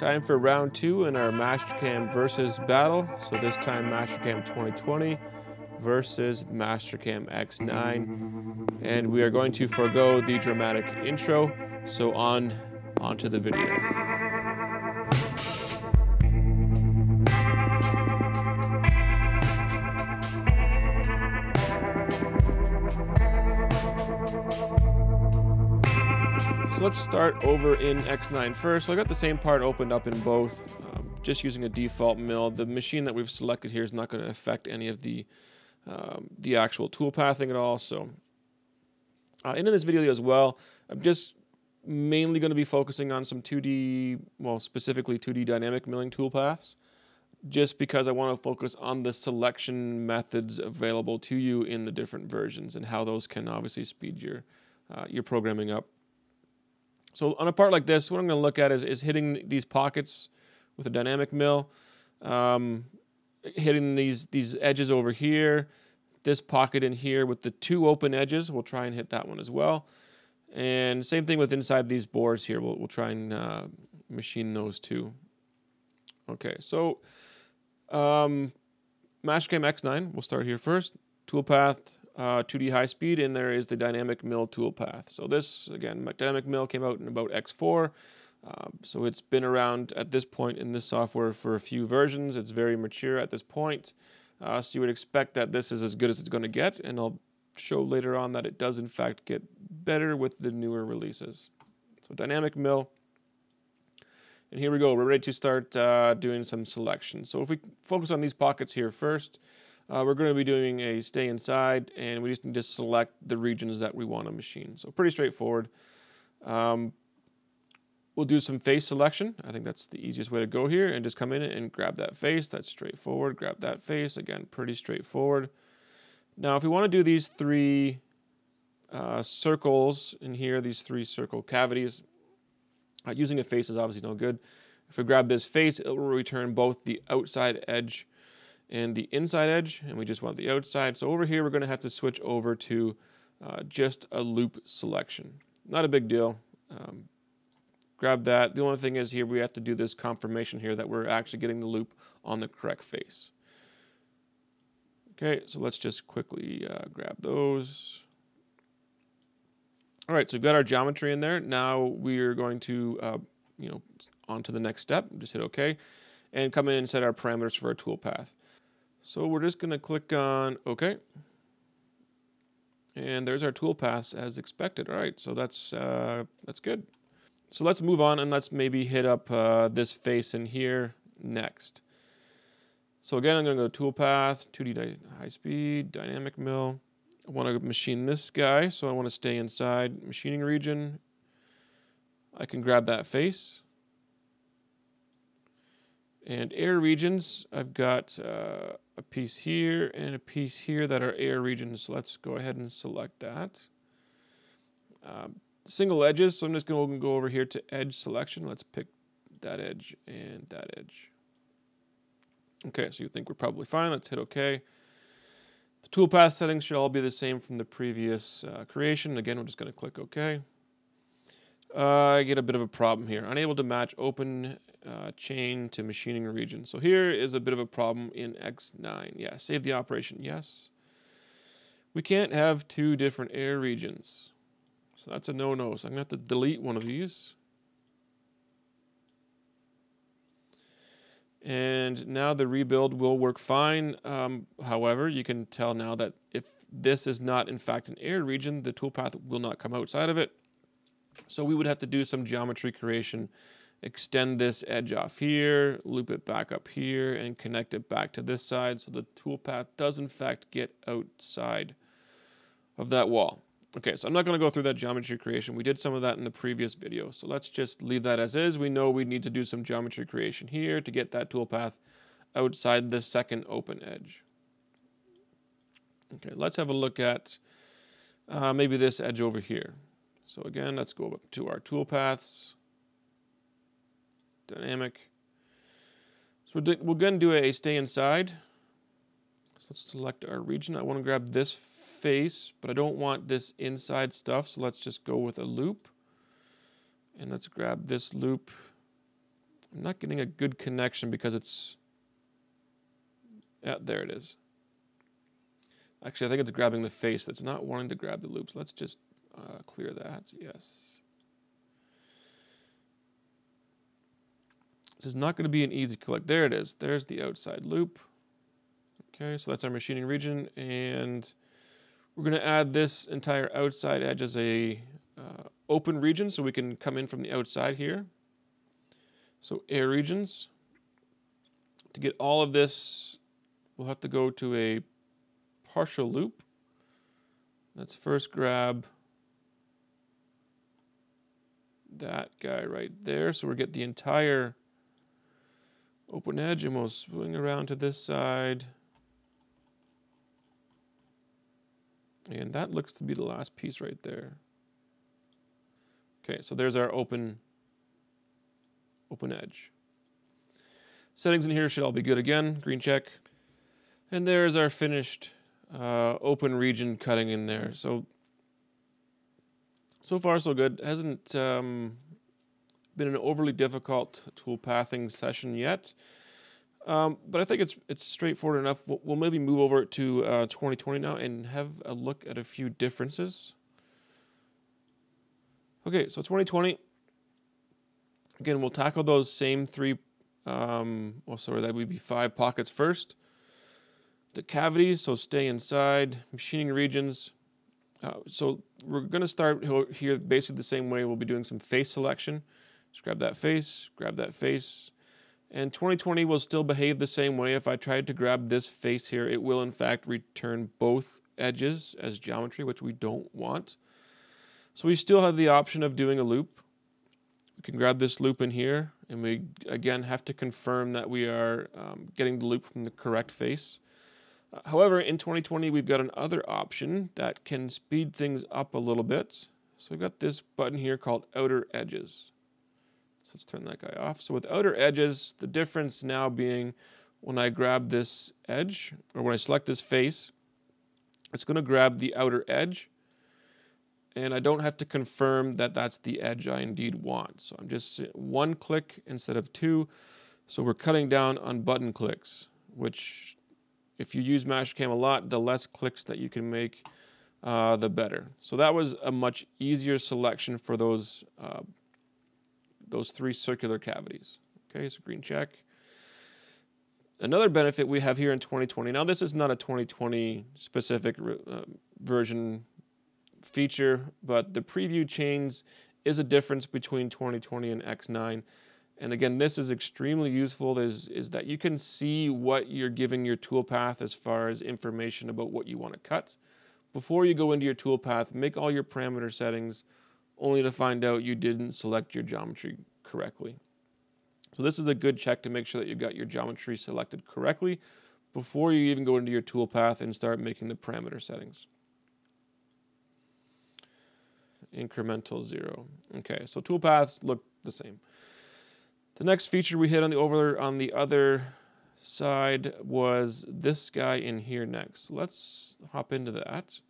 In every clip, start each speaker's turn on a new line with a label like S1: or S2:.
S1: Time for round two in our Mastercam versus battle. So this time Mastercam 2020 versus Mastercam X9. And we are going to forego the dramatic intro. So on onto the video. So let's start over in X9 first. So I got the same part opened up in both, um, just using a default mill. The machine that we've selected here is not going to affect any of the um, the actual tool pathing at all. So uh, in this video as well, I'm just mainly going to be focusing on some 2D, well, specifically 2D dynamic milling toolpaths, just because I want to focus on the selection methods available to you in the different versions and how those can obviously speed your uh, your programming up. So on a part like this, what I'm going to look at is, is hitting these pockets with a dynamic mill, um, hitting these these edges over here, this pocket in here with the two open edges. We'll try and hit that one as well. And same thing with inside these bores here. We'll, we'll try and uh, machine those too. Okay, so um, Mastercam X9, we'll start here first. Toolpath, uh, 2D high speed, and there is the dynamic mill toolpath. So this, again, dynamic mill came out in about X4. Um, so it's been around at this point in this software for a few versions. It's very mature at this point. Uh, so you would expect that this is as good as it's going to get, and I'll show later on that it does in fact get better with the newer releases. So dynamic mill. And here we go. We're ready to start uh, doing some selection. So if we focus on these pockets here first, uh, we're going to be doing a stay inside, and we just need to select the regions that we want to machine. So pretty straightforward. Um, we'll do some face selection. I think that's the easiest way to go here, and just come in and grab that face. That's straightforward. Grab that face. Again, pretty straightforward. Now, if we want to do these three uh, circles in here, these three circle cavities, uh, using a face is obviously no good. If we grab this face, it will return both the outside edge and the inside edge, and we just want the outside. So over here, we're going to have to switch over to uh, just a loop selection. Not a big deal. Um, grab that. The only thing is here, we have to do this confirmation here that we're actually getting the loop on the correct face. Okay, so let's just quickly uh, grab those. All right, so we've got our geometry in there. Now we're going to, uh, you know, on to the next step. Just hit OK, and come in and set our parameters for our toolpath. So we're just going to click on OK. And there's our toolpaths as expected. All right, so that's uh, that's good. So let's move on and let's maybe hit up uh, this face in here next. So again, I'm going to go toolpath, 2D high speed, dynamic mill. I want to machine this guy, so I want to stay inside machining region. I can grab that face. And air regions, I've got uh, a piece here and a piece here that are air regions. So let's go ahead and select that. Um, single edges, so I'm just going to go over here to edge selection. Let's pick that edge and that edge. Okay, so you think we're probably fine. Let's hit OK. The toolpath settings should all be the same from the previous uh, creation. Again, we're just going to click OK. Uh, I get a bit of a problem here. Unable to match open uh, chain to machining region. So here is a bit of a problem in X9. Yeah, save the operation. Yes. We can't have two different air regions. So that's a no-no. So I'm going to have to delete one of these. And now the rebuild will work fine. Um, however, you can tell now that if this is not in fact an air region, the toolpath will not come outside of it. So we would have to do some geometry creation extend this edge off here, loop it back up here, and connect it back to this side so the toolpath does in fact get outside of that wall. Okay, so I'm not going to go through that geometry creation. We did some of that in the previous video, so let's just leave that as is. We know we need to do some geometry creation here to get that toolpath outside the second open edge. Okay, let's have a look at uh, maybe this edge over here. So again, let's go up to our toolpaths dynamic. So we're, we're going to do a stay inside. So let's select our region. I want to grab this face, but I don't want this inside stuff. So let's just go with a loop. And let's grab this loop I'm not getting a good connection because it's, yeah, there it is. Actually, I think it's grabbing the face that's not wanting to grab the loops. Let's just uh, clear that, yes. This is not going to be an easy collect. There it is. There's the outside loop. Okay, so that's our machining region. And we're going to add this entire outside edge as a uh, open region so we can come in from the outside here. So air regions. To get all of this, we'll have to go to a partial loop. Let's first grab that guy right there. So we get the entire open edge and we'll swing around to this side. And that looks to be the last piece right there. Okay, so there's our open, open edge. Settings in here should all be good again, green check. And there's our finished uh, open region cutting in there. So, so far so good. Hasn't um, been an overly difficult tool pathing session yet. Um, but I think it's it's straightforward enough. We'll, we'll maybe move over to uh, 2020 now and have a look at a few differences. Okay, so 2020. Again, we'll tackle those same three. Um, well, sorry, that would be five pockets first. The cavities, so stay inside. Machining regions. Uh, so we're going to start here basically the same way. We'll be doing some face selection. Just grab that face, grab that face and 2020 will still behave the same way. If I tried to grab this face here, it will in fact return both edges as geometry, which we don't want. So we still have the option of doing a loop. We can grab this loop in here, and we again have to confirm that we are um, getting the loop from the correct face. However, in 2020, we've got another option that can speed things up a little bit. So we've got this button here called outer edges. So let's turn that guy off. So with outer edges, the difference now being when I grab this edge, or when I select this face, it's going to grab the outer edge. And I don't have to confirm that that's the edge I indeed want. So I'm just one click instead of two. So we're cutting down on button clicks, which if you use Mastercam a lot, the less clicks that you can make, uh, the better. So that was a much easier selection for those uh, those three circular cavities. Okay, so green check. Another benefit we have here in 2020, now this is not a 2020 specific uh, version feature, but the preview chains is a difference between 2020 and X9. And again, this is extremely useful is, is that you can see what you're giving your toolpath as far as information about what you want to cut. Before you go into your toolpath, make all your parameter settings, only to find out you didn't select your geometry correctly. So this is a good check to make sure that you've got your geometry selected correctly before you even go into your toolpath and start making the parameter settings. Incremental zero. Okay, so toolpaths look the same. The next feature we hit on the over on the other side was this guy in here next. Let's hop into that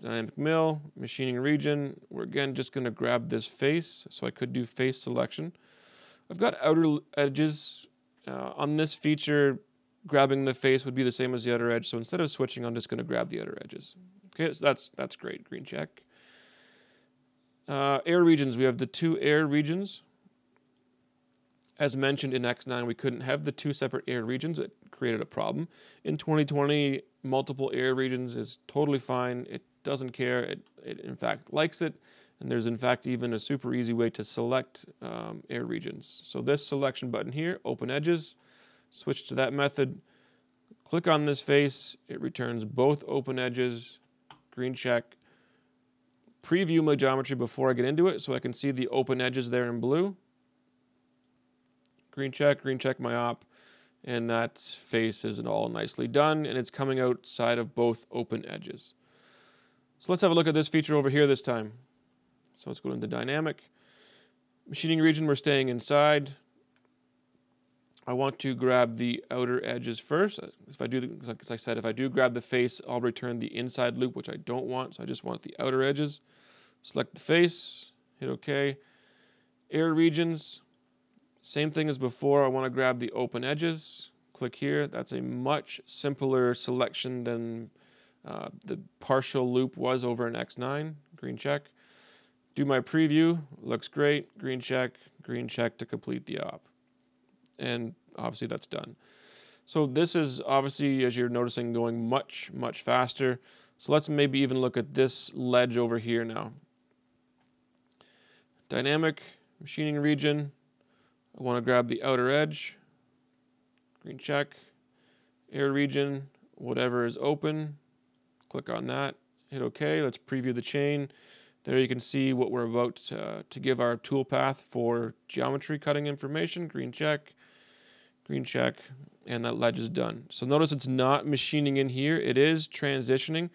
S1: dynamic mill, machining region. We're again just going to grab this face, so I could do face selection. I've got outer edges. Uh, on this feature, grabbing the face would be the same as the outer edge, so instead of switching, I'm just going to grab the outer edges. Okay, so that's, that's great, green check. Uh, air regions, we have the two air regions. As mentioned in X9, we couldn't have the two separate air regions. It created a problem. In 2020, multiple air regions is totally fine. It doesn't care. It, it in fact likes it. And there's in fact even a super easy way to select um, air regions. So this selection button here, open edges, switch to that method. Click on this face. It returns both open edges, green check. Preview my geometry before I get into it so I can see the open edges there in blue. Green check, green check my op. And that face is all nicely done and it's coming outside of both open edges. So let's have a look at this feature over here this time. So let's go into dynamic. Machining region, we're staying inside. I want to grab the outer edges first. If I do, like I said, if I do grab the face, I'll return the inside loop, which I don't want. So I just want the outer edges. Select the face, hit OK. Air regions, Same thing as before, I want to grab the open edges. Click here. That's a much simpler selection than uh, the partial loop was over in X9. Green check. Do my preview. Looks great. Green check. Green check to complete the op. And obviously that's done. So this is obviously, as you're noticing, going much, much faster. So let's maybe even look at this ledge over here now. Dynamic machining region. I want to grab the outer edge. Green check. Air region, whatever is open. Click on that. Hit OK. Let's preview the chain. There you can see what we're about to, to give our toolpath for geometry cutting information. Green check. Green check. And that ledge is done. So notice it's not machining in here. It is transitioning.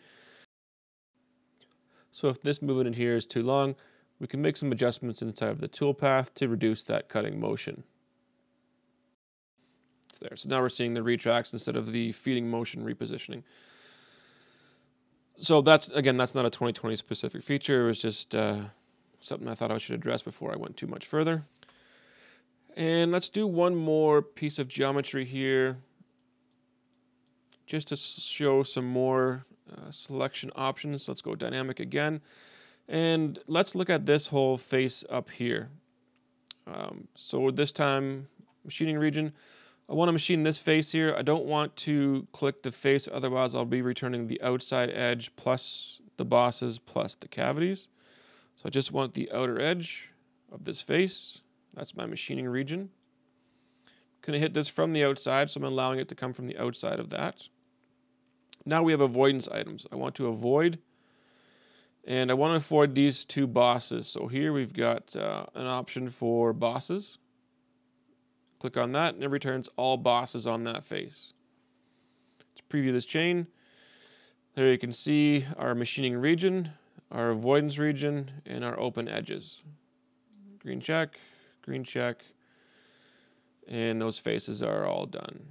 S1: So if this movement in here is too long, we can make some adjustments inside of the toolpath to reduce that cutting motion. It's there. So now we're seeing the retracts instead of the feeding motion repositioning. So that's, again, that's not a 2020 specific feature. It was just uh, something I thought I should address before I went too much further. And let's do one more piece of geometry here just to show some more uh, selection options. Let's go dynamic again. And let's look at this whole face up here. Um, so this time, machining region, I want to machine this face here. I don't want to click the face, otherwise I'll be returning the outside edge plus the bosses plus the cavities. So I just want the outer edge of this face. That's my machining region. I'm Going to hit this from the outside, so I'm allowing it to come from the outside of that. Now we have avoidance items. I want to avoid and I want to avoid these two bosses. So here we've got uh, an option for bosses. Click on that and it returns all bosses on that face. Let's preview this chain. There you can see our machining region, our avoidance region, and our open edges. Green check, green check, and those faces are all done.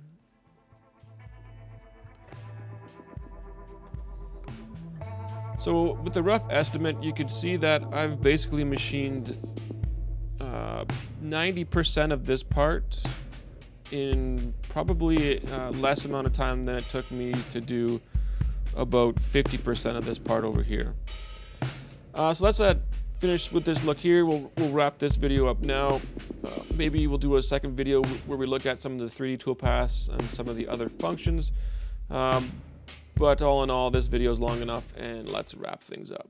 S1: So with the rough estimate, you could see that I've basically machined 90% uh, of this part in probably uh, less amount of time than it took me to do about 50% of this part over here. Uh, so that's that. finish with this look here. We'll, we'll wrap this video up now. Uh, maybe we'll do a second video where we look at some of the 3D toolpaths and some of the other functions. Um, but all in all, this video is long enough and let's wrap things up.